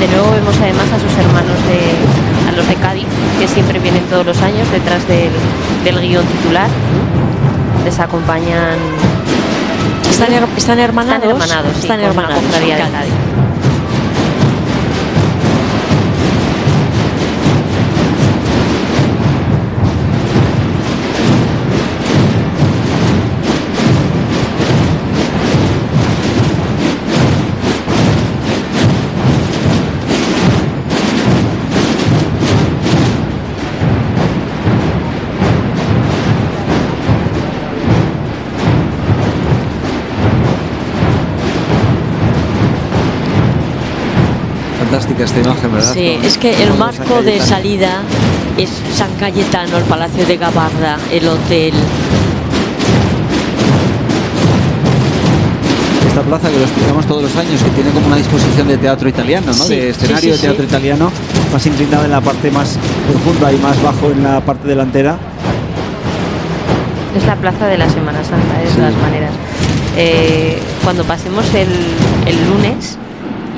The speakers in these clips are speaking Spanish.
De nuevo vemos además a sus hermanos de, a los de Cádiz, que siempre vienen todos los años detrás del, del guion titular. Les acompañan. ¿Están, her- están hermanados? Están hermanados, sí, Están con la Fantástica esta imagen, ¿verdad? Sí, es que el marco de salida es San Cayetano, el Palacio de Gabarda, el hotel. Esta plaza que lo explicamos todos los años, que tiene como una disposición de teatro italiano, ¿no? Sí, de escenario sí, de teatro sí. italiano, más inclinado en la parte más profunda y más bajo en la parte delantera. Es la plaza de la Semana Santa, de Sí. todas maneras. Eh, cuando pasemos el, el lunes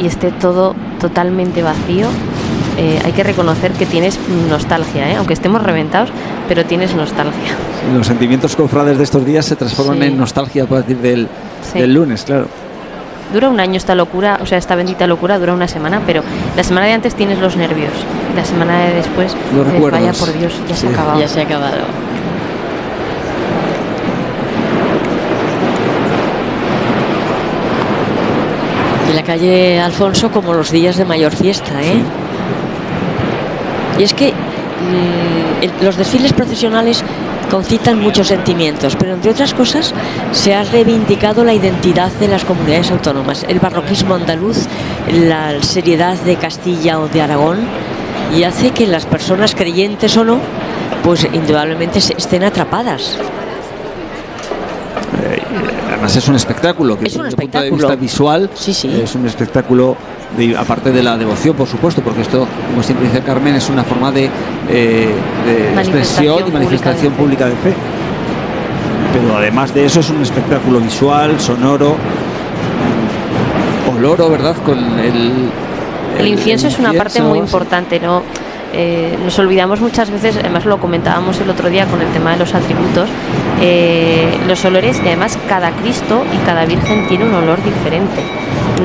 y esté todo totalmente vacío, eh, hay que reconocer que tienes nostalgia, ¿eh? aunque estemos reventados, pero tienes nostalgia. Los sentimientos cofrades de estos días se transforman Sí. en nostalgia a partir del, Sí. del lunes, claro. Dura un año esta locura, o sea, esta bendita locura dura una semana, pero la semana de antes tienes los nervios y la semana de después, Los vaya por Dios, ya se ha Sí. acabado. Ya se ha acabado. Y la calle Alfonso como los días de mayor fiesta, ¿eh? Y es que mm, los desfiles procesionales concitan muchos sentimientos, pero entre otras cosas se ha reivindicado la identidad de las comunidades autónomas, el barroquismo andaluz, la seriedad de Castilla o de Aragón, y hace que las personas creyentes o no, pues indudablemente se- estén atrapadas. Eh, además es un espectáculo que Es un desde el punto de espectáculo. vista visual Sí, sí. es un espectáculo de- aparte de la devoción por supuesto porque esto como siempre dice Carmen es una forma de, eh, de expresión y pública manifestación de pública de fe pero además de eso es un espectáculo visual sonoro oloro verdad con el El incienso es una parte muy importante, ¿no? Eh, nos olvidamos muchas veces, además lo comentábamos el otro día con el tema de los atributos, eh, los olores, y además cada Cristo y cada Virgen tiene un olor diferente.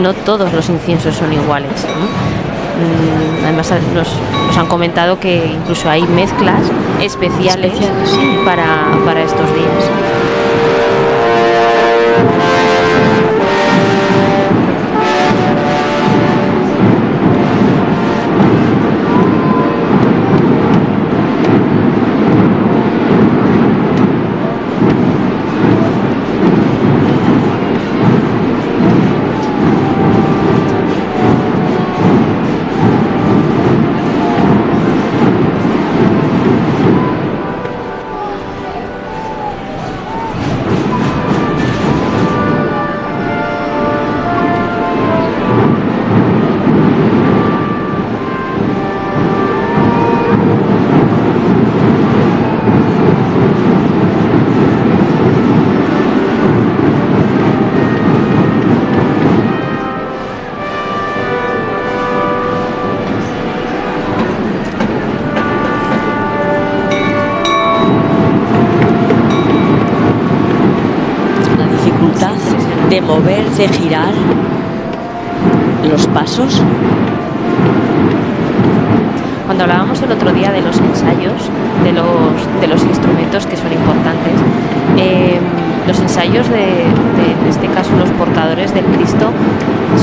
No todos los inciensos son iguales. ¿no? Mm, Además nos, nos han comentado que incluso hay mezclas especiales, Especiales, para, para estos días. De mover, de girar los pasos. Cuando hablábamos el otro día de los ensayos, de los, de los instrumentos que son importantes, eh, los ensayos de, de, en este caso, los portadores del Cristo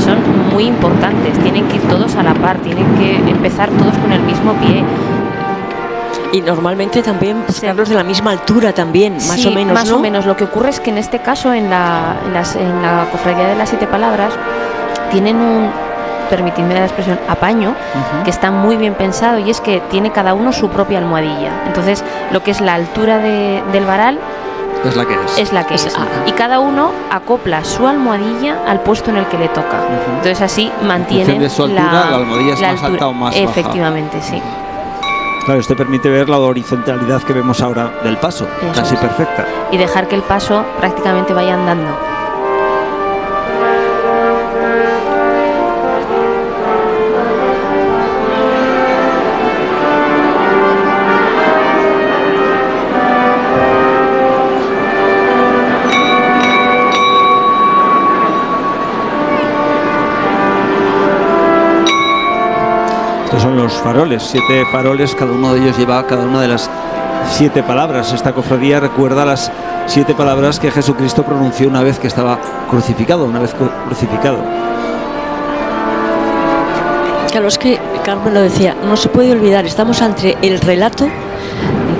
son muy importantes. Tienen que ir todos a la par, tienen que empezar todos con el mismo pie. Y normalmente también buscarlos de la misma altura también, más Sí, o menos, Más ¿no? o menos. Lo que ocurre es que en este caso, en la, en las- en la cofradía de las siete palabras, tienen un, permitidme la expresión, apaño, que está muy bien pensado y es que tiene cada uno su propia almohadilla. Entonces, lo que es la altura de- del varal es la que es es la que Es- es. Y cada uno acopla su almohadilla al puesto en el que le toca. Entonces así mantienen de su altura, la almohadilla es más alta o más baja. Efectivamente, sí. Claro esto permite ver la horizontalidad que vemos ahora del paso Eso casi es. perfecta Y dejar que el paso prácticamente vaya andando. Son los faroles, siete faroles, cada uno de ellos lleva cada una de las siete palabras. Esta cofradía recuerda las siete palabras que Jesucristo pronunció una vez que estaba crucificado, una vez crucificado. Claro, es que Carmen lo decía, no se puede olvidar, estamos ante el relato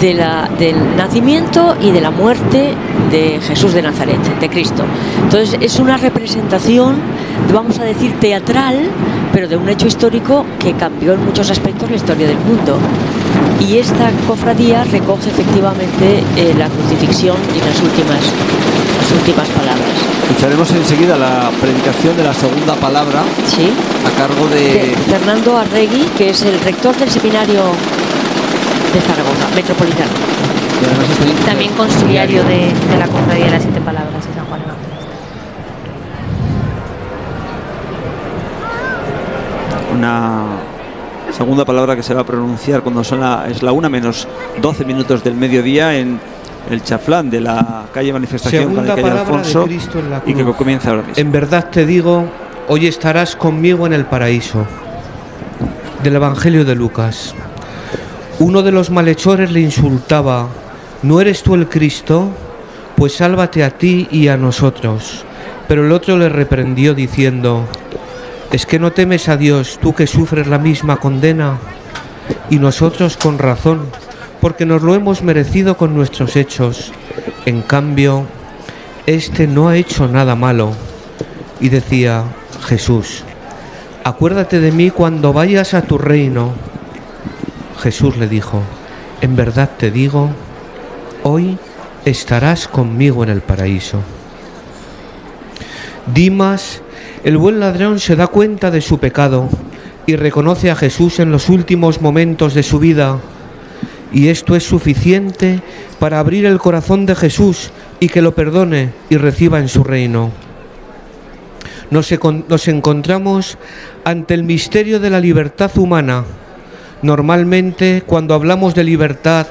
de la, del nacimiento y de la muerte de Jesús de Nazaret, de Cristo. Entonces es una representación, vamos a decir, teatral, pero de un hecho histórico que cambió en muchos aspectos la historia del mundo. Y esta cofradía recoge efectivamente eh, la crucifixión y las últimas, las últimas palabras. Escucharemos enseguida la predicación de la segunda palabra ¿Sí? a cargo de... de Fernando Arregui, que es el rector del seminario de Zaragoza, metropolitano. y además está También conciliario de, de la cofradía de las siete palabras de San Juan Evangelista. una segunda palabra que se va a pronunciar cuando son la, es la una menos 12 minutos del mediodía en el chaflán de la calle manifestación Segunda calle palabra Alfonso de Cristo en la y que comienza ahora mismo. En verdad te digo, hoy estarás conmigo en el paraíso. Del Evangelio de Lucas. Uno de los malhechores le insultaba, ¿no eres tú el Cristo? Pues sálvate a ti y a nosotros. Pero el otro le reprendió diciendo, ¿es que no temes a Dios tú que sufres la misma condena? Y nosotros con razón, porque nos lo hemos merecido con nuestros hechos. En cambio, este no ha hecho nada malo. Y decía Jesús, acuérdate de mí cuando vayas a tu reino. Jesús le dijo, en verdad te digo, hoy estarás conmigo en el paraíso. Dimas, el buen ladrón se da cuenta de su pecado y reconoce a Jesús en los últimos momentos de su vida. Y esto es suficiente para abrir el corazón de Jesús y que lo perdone y reciba en su reino. Nos, nos encontramos ante el misterio de la libertad humana. Normalmente, cuando hablamos de libertad,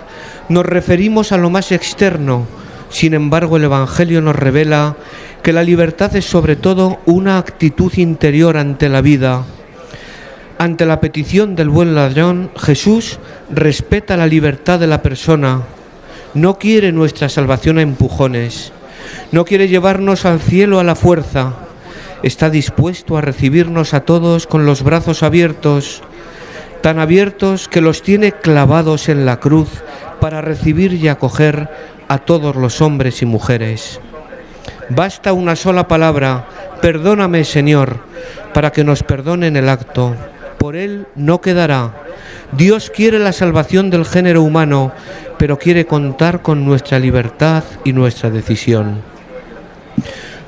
nos referimos a lo más externo. Sin embargo, el Evangelio nos revela que la libertad es sobre todo una actitud interior ante la vida. Ante la petición del buen ladrón, Jesús respeta la libertad de la persona. No quiere nuestra salvación a empujones. No quiere llevarnos al cielo a la fuerza. Está dispuesto a recibirnos a todos con los brazos abiertos, tan abiertos que los tiene clavados en la cruz para recibir y acoger a todos los hombres y mujeres. Basta una sola palabra, perdóname Señor, para que nos perdonen el acto. Por él no quedará. Dios quiere la salvación del género humano, pero quiere contar con nuestra libertad y nuestra decisión.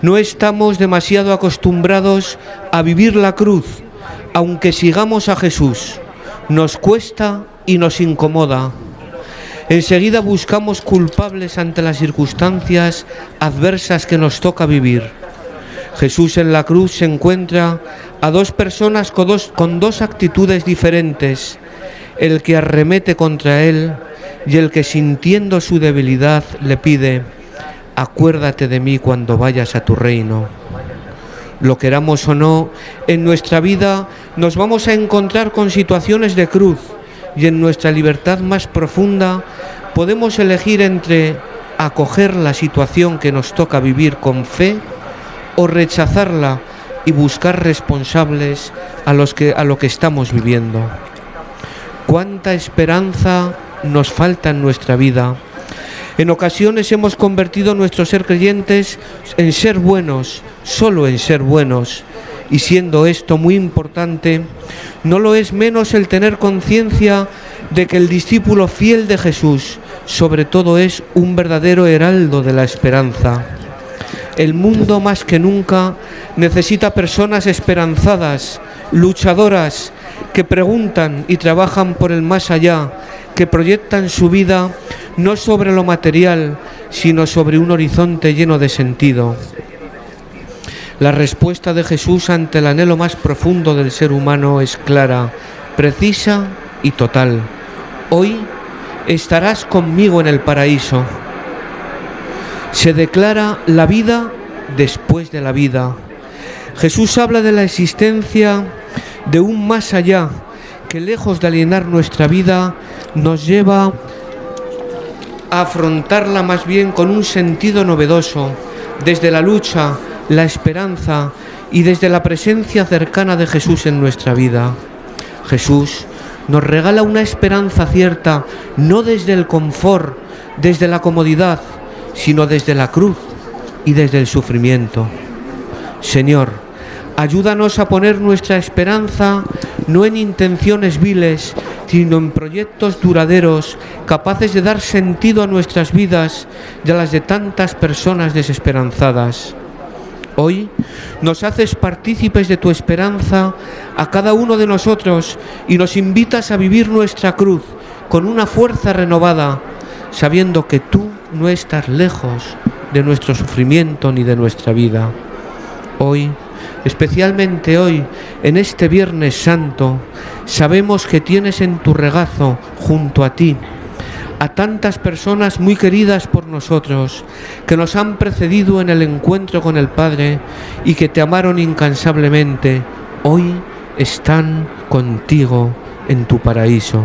No estamos demasiado acostumbrados a vivir la cruz, aunque sigamos a Jesús. Nos cuesta y nos incomoda. Enseguida buscamos culpables ante las circunstancias adversas que nos toca vivir. Jesús en la cruz se encuentra a dos personas con dos, con dos actitudes diferentes, el que arremete contra él y el que sintiendo su debilidad le pide, acuérdate de mí cuando vayas a tu reino. Lo queramos o no, en nuestra vida nos vamos a encontrar con situaciones de cruz y en nuestra libertad más profunda podemos elegir entre acoger la situación que nos toca vivir con fe o rechazarla y buscar responsables a los que a lo que estamos viviendo. Cuánta esperanza nos falta en nuestra vida. En ocasiones hemos convertido nuestro ser creyentes en ser buenos, solo en ser buenos. Y siendo esto muy importante, no lo es menos el tener conciencia de que el discípulo fiel de Jesús sobre todo es un verdadero heraldo de la esperanza. El mundo más que nunca necesita personas esperanzadas, luchadoras, que preguntan y trabajan por el más allá, que proyectan su vida no sobre lo material, sino sobre un horizonte lleno de sentido. La respuesta de Jesús ante el anhelo más profundo del ser humano es clara, precisa y total. Hoy estarás conmigo en el paraíso. Se declara la vida después de la vida. Jesús habla de la existencia de un más allá que lejos de alienar nuestra vida, nos lleva a afrontarla más bien con un sentido novedoso, desde la lucha, la esperanza y desde la presencia cercana de Jesús en nuestra vida. Jesús nos regala una esperanza cierta, no desde el confort, desde la comodidad, sino desde la cruz y desde el sufrimiento. Señor, ayúdanos a poner nuestra esperanza no en intenciones viles, sino en proyectos duraderos, capaces de dar sentido a nuestras vidas y a las de tantas personas desesperanzadas. Hoy nos haces partícipes de tu esperanza a cada uno de nosotros y nos invitas a vivir nuestra cruz con una fuerza renovada, sabiendo que tú no estás lejos de nuestro sufrimiento ni de nuestra vida. Hoy, especialmente hoy, en este Viernes Santo, sabemos que tienes en tu regazo, junto a ti, a tantas personas muy queridas por nosotros, que nos han precedido en el encuentro con el Padre y que te amaron incansablemente, hoy están contigo en tu paraíso.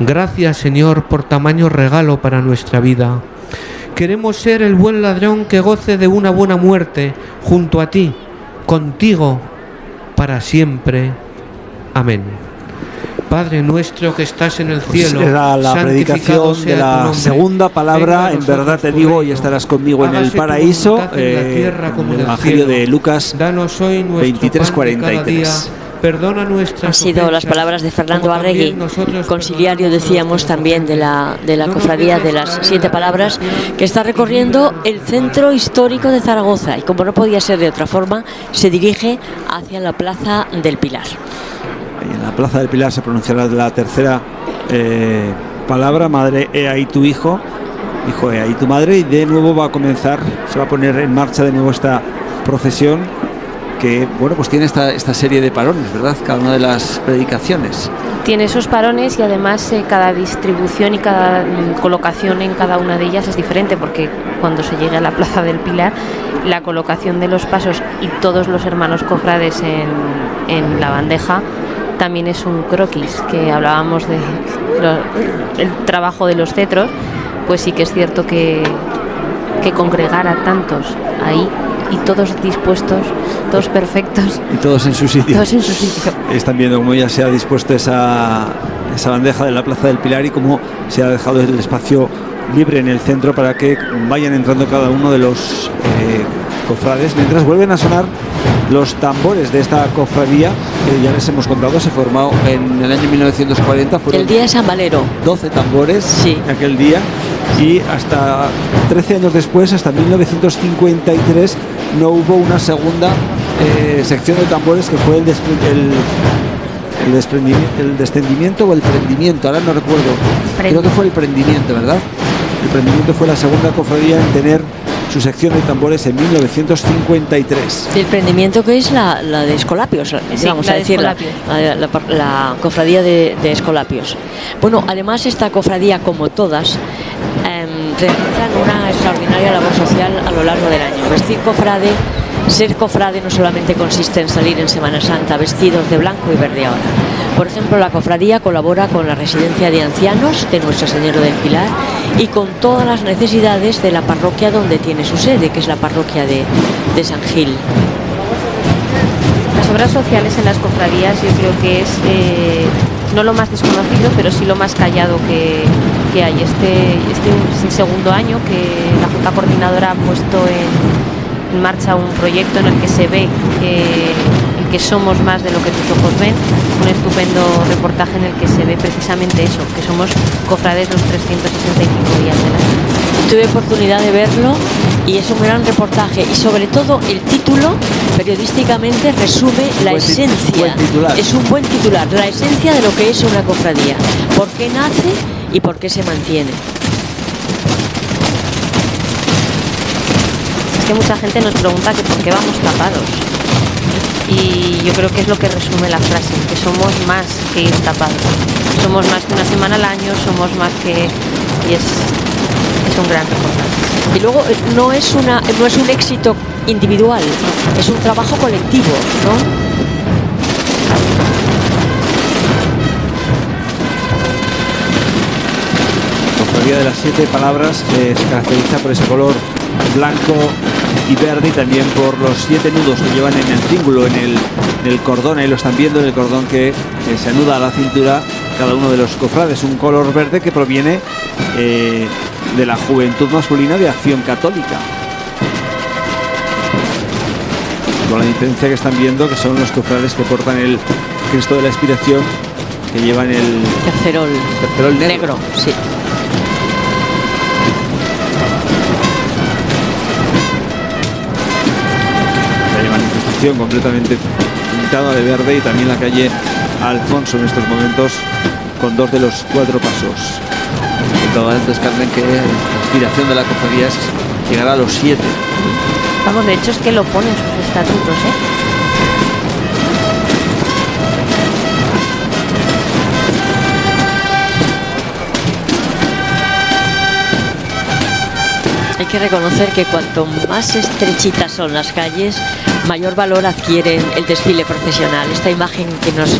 Gracias Señor por tamaño regalo para nuestra vida. Queremos ser el buen ladrón que goce de una buena muerte junto a ti, contigo para siempre. Amén. Padre nuestro que estás en el pues cielo. Era la predicación de la segunda palabra. En verdad te digo, y estarás conmigo en el paraíso. Eh, en el Evangelio de Lucas 23:43. Perdona nuestras Han sido las palabras de Fernando Arregui, conciliario, decíamos también de la, de la cofradía de las siete la palabras, que está recorriendo el centro histórico de Zaragoza y como no podía ser de otra forma, se dirige hacia la Plaza del Pilar. Y en la Plaza del Pilar se pronunciará la tercera eh, palabra, madre, he ahí tu hijo, hijo, he ahí tu madre, y de nuevo va a comenzar, se va a poner en marcha de nuevo esta procesión que, bueno, pues tiene esta, esta serie de parones, ¿verdad? Cada una de las predicaciones. Tiene esos parones y además eh, cada distribución y cada mm, colocación en cada una de ellas es diferente porque cuando se llega a la Plaza del Pilar, la colocación de los pasos y todos los hermanos cofrades en, la bandeja también es un croquis, que hablábamos de el trabajo de los cetros, pues sí que es cierto que, que congregar a tantos ahí y todos dispuestos, todos perfectos, Y todos en su sitio. todos en su sitio. Están viendo cómo ya se ha dispuesto esa, esa bandeja de la Plaza del Pilar y cómo se ha dejado el espacio libre en el centro para que vayan entrando cada uno de los eh, cofrades mientras vuelven a sonar los tambores de esta cofradía que ya les hemos contado se formó en el año 1940 fueron El día de San Valero. 12 tambores Sí. aquel día y hasta 13 años después, hasta 1953, no hubo una segunda eh, sección de tambores que fue el, despre- el, el desprendimiento, el descendimiento o el prendimiento, ahora no recuerdo, creo que fue el prendimiento, ¿verdad? El prendimiento fue la segunda cofradía en tener su sección de tambores en 1953. El prendimiento que es la, la de Escolapios, vamos la a de decir, la, cofradía de, de Escolapios. Bueno, además esta cofradía, como todas, realizan una extraordinaria labor social a lo largo del año. Vestir cofrade, ser cofrade no solamente consiste en salir en Semana Santa vestidos de blanco y verde ahora. Por ejemplo, la cofradía colabora con la residencia de ancianos de Nuestra Señora del Pilar y con todas las necesidades de la parroquia donde tiene su sede, que es la parroquia de, de San Gil. Las obras sociales en las cofradías yo creo que es eh, no lo más desconocido, pero sí lo más callado que, que hay. Este, este es el segundo año que la Junta Coordinadora ha puesto en, en marcha un proyecto en el que se ve el que somos más de lo que tus ojos ven. Un estupendo reportaje en el que se ve precisamente eso, que somos cofrades los 365 días del año. Tuve oportunidad de verlo y es un gran reportaje y sobre todo el título periodísticamente resume la Buen esencia. buen titular. Es un buen titular, la esencia de lo que es una cofradía, por qué nace y por qué se mantiene. Es que mucha gente nos pregunta que por qué vamos tapados. Y yo creo que es lo que resume la frase, que somos más que ir tapados. Somos más que una semana al año, somos más que... Y es, es un gran reportaje. Y luego eh, no es, una, no es un éxito individual, es un trabajo colectivo, ¿no? De las siete palabras eh, se caracteriza por ese color blanco y verde y también por los siete nudos que llevan en el cíngulo, en el, en el cordón, ahí lo están viendo, en el cordón que eh, se anuda a la cintura cada uno de los cofrades, un color verde que proviene eh, de la juventud masculina de acción católica. Con la diferencia que están viendo que son los cofrades que portan el Cristo de la Expiración, que llevan el Tercerol, tercerol negro. negro, sí. Completamente pintada de verde y también la calle Alfonso en estos momentos con dos de los cuatro pasos. Todas descargan que la aspiración de la cofradía es llegar a los siete. Vamos, de hecho es que lo ponen sus estatutos, ¿eh? Hay que reconocer que cuanto más estrechitas son las calles, mayor valor adquiere el desfile profesional. Esta imagen que nos,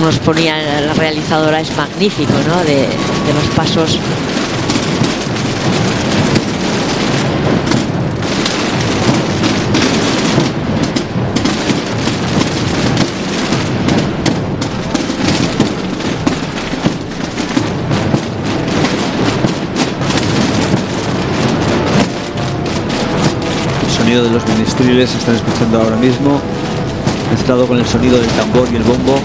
nos ponía la realizadora es magnífico, ¿no? De, de los pasos. De los ministriles están escuchando ahora mismo, mezclado con el sonido del tambor y el bombo.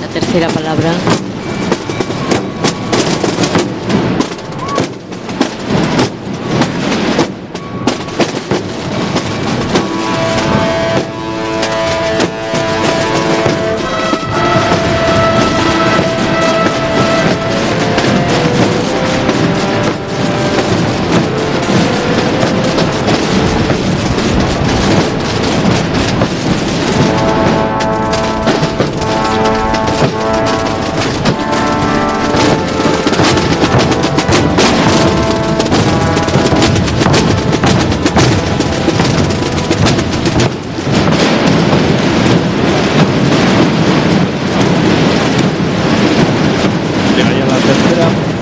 La tercera palabra.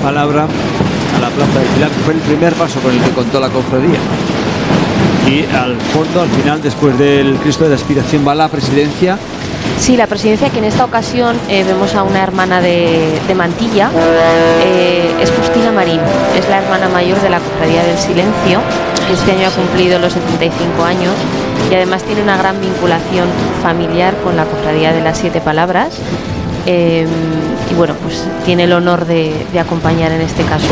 Palabra a la Plaza del Pilar, que fue el primer paso con el que contó la cofradía. Y al fondo, al final, después del Cristo de la Aspiración, va la presidencia. Sí, la presidencia que en esta ocasión eh, vemos a una hermana de, de Mantilla, eh, es Justina Marín, es la hermana mayor de la Cofradía del Silencio, que este año ha cumplido los 75 años y además tiene una gran vinculación familiar con la Cofradía de las Siete Palabras. Eh, y bueno, pues tiene el honor de, de acompañar en este caso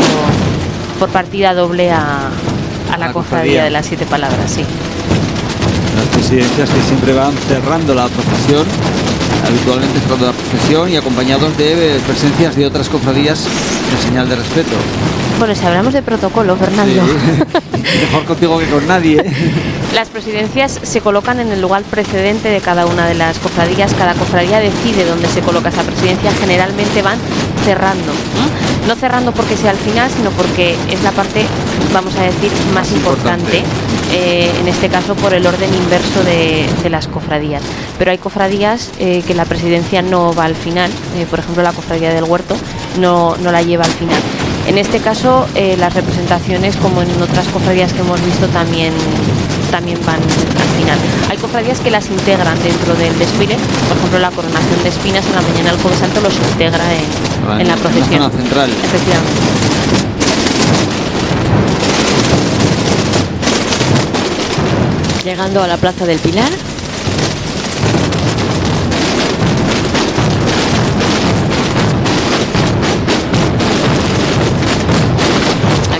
por partida doble a, a la La Cofradía de las Siete Palabras, sí. Las presidencias que siempre van cerrando la procesión, habitualmente cerrando la procesión y acompañados de eh, presencias de otras cofradías en señal de respeto. Hablamos de protocolo, Fernando. Sí. Mejor contigo que con nadie. Las presidencias se colocan en el lugar precedente de cada una de las cofradías. Cada cofradía decide dónde se coloca esa presidencia. Generalmente van cerrando. No cerrando porque sea al final, sino porque es la parte, vamos a decir, más importante. eh, en este caso por el orden inverso de, de las cofradías. Pero hay cofradías eh, que la presidencia no va al final. eh, por ejemplo, la cofradía del huerto no, no la lleva al final. En este caso, eh, las representaciones, como en otras cofradías que hemos visto, también, también van al final. Hay cofradías que las integran dentro del desfile, por ejemplo, la coronación de espinas en la mañana del Jueves Santo los integra en, en la procesión. zona central. Efectivamente. Llegando a la Plaza del Pilar.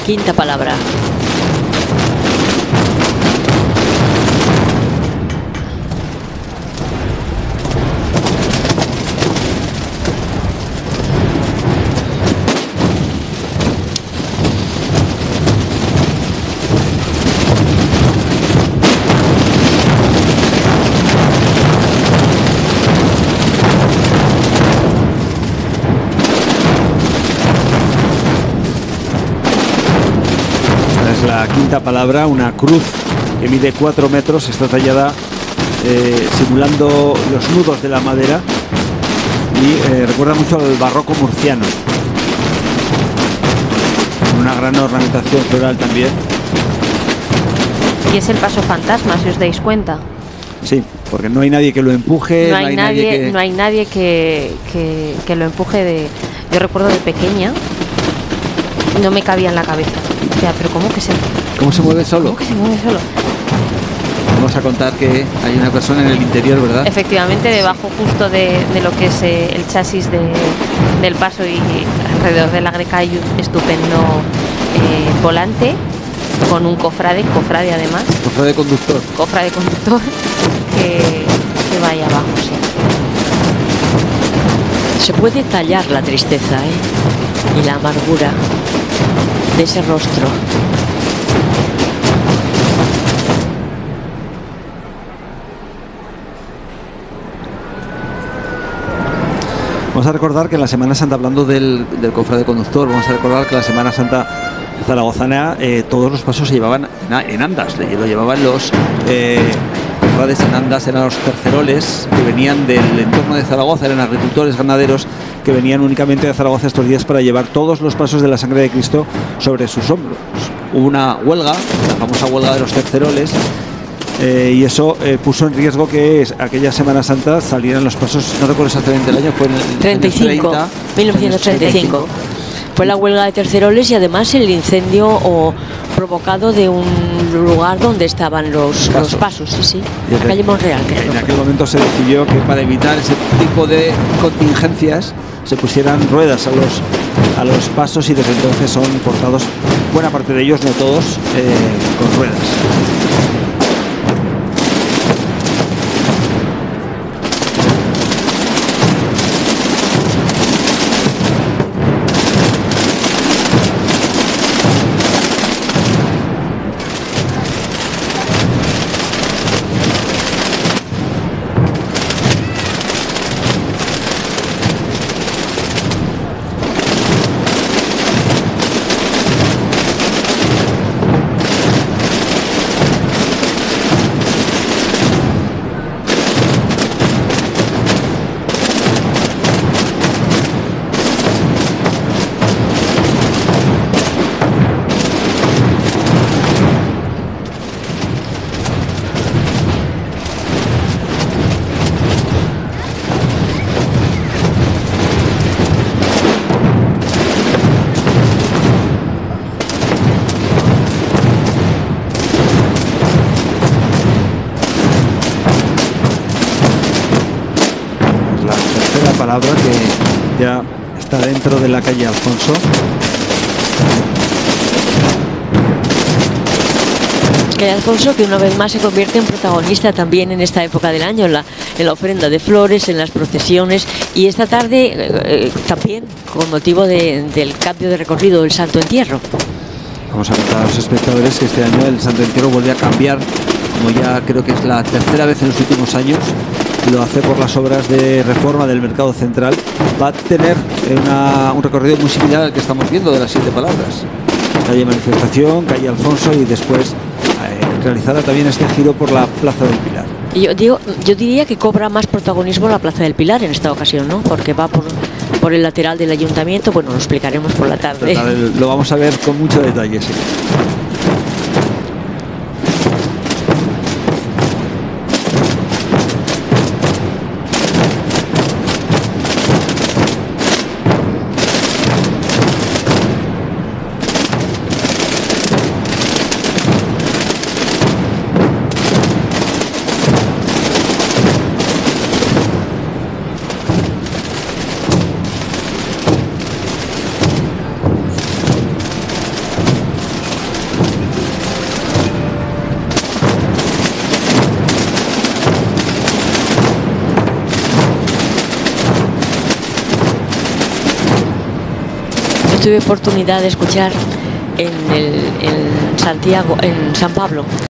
Quinta palabra. Quinta palabra, una cruz que mide 4 metros, está tallada eh, simulando los nudos de la madera y eh, recuerda mucho al barroco murciano. Una gran ornamentación floral también. Y es el paso fantasma, si os dais cuenta. Sí, porque no hay nadie que lo empuje. No hay, nadie, que... no hay nadie que, que- que lo empuje de. Yo recuerdo de pequeña, no me cabía en la cabeza. O sea, pero ¿cómo que se, ¿Cómo se mueve solo? cómo que se mueve solo? Vamos a contar que hay una persona en el interior, ¿verdad? Efectivamente, debajo justo de, de lo que es eh, el chasis de- del paso y alrededor de la greca hay un estupendo eh, volante con un cofrade, cofrade además, Cofre de conductor. cofrade conductor que, que vaya abajo, sí. Se puede tallar la tristeza ¿eh? y la amargura de ese rostro. Vamos a recordar que en la Semana Santa, hablando del, del cofre de conductor, vamos a recordar que en la Semana Santa zaragozana eh, todos los pasos se llevaban en, andas, lo llevaban los eh, cofrades en andas, eran los terceroles que venían del entorno de Zaragoza, eran agricultores, ganaderos que venían únicamente de Zaragoza estos días para llevar todos los pasos de la sangre de Cristo sobre sus hombros. Hubo una huelga, la famosa huelga de los terceroles, eh, y eso eh, puso en riesgo que es- aquella Semana Santa salieran los pasos, no recuerdo exactamente el año, fue en el años 35, 30, 1935. Fue la huelga de terceroles y además el incendio o provocado de un lugar donde estaban los, Pasos. los pasos, sí, sí. La calle Monreal. En aquel momento se decidió que para evitar ese tipo de contingencias se pusieran ruedas a los, a los pasos y desde entonces son portados, buena parte de ellos, no todos, eh, con ruedas. Calle Alfonso. Que Alfonso, que una vez más se convierte en protagonista también en esta época del año, en la, en la ofrenda de flores, en las procesiones y esta tarde eh, eh, también con motivo de- del cambio de recorrido del Santo Entierro. Vamos a contar a los espectadores que este año el Santo Entierro vuelve a cambiar, como ya creo que es la tercera vez en los últimos años. Lo hace por las obras de reforma del mercado central. Va a tener una- un recorrido muy similar al que estamos viendo de las siete palabras. Calle Manifestación, calle Alfonso y después eh, realizará también este giro por la Plaza del Pilar. Yo, digo, yo diría que cobra más protagonismo la Plaza del Pilar en esta ocasión, ¿no? Porque va por, por el lateral del ayuntamiento, bueno, lo explicaremos por la tarde. Lo vamos a ver con mucho detalle, sí. Tuve oportunidad de escuchar en, el, en Santiago, en San Pablo,